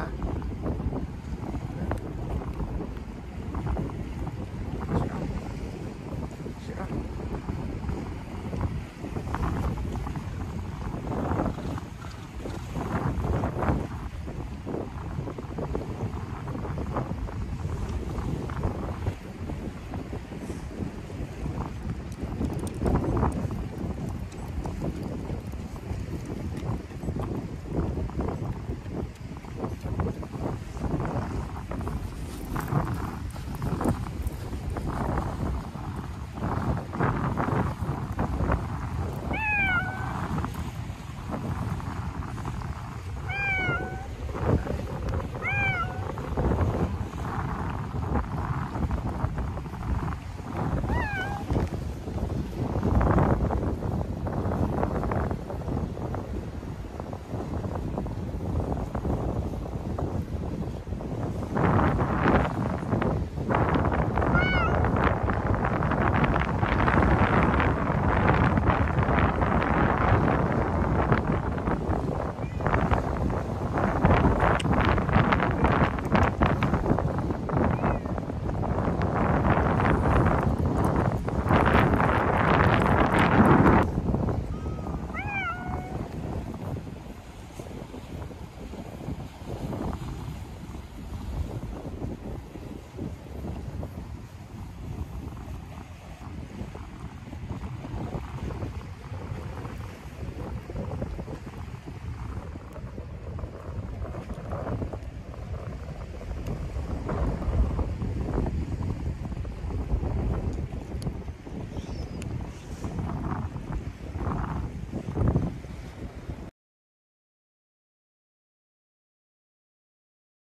ค่ะ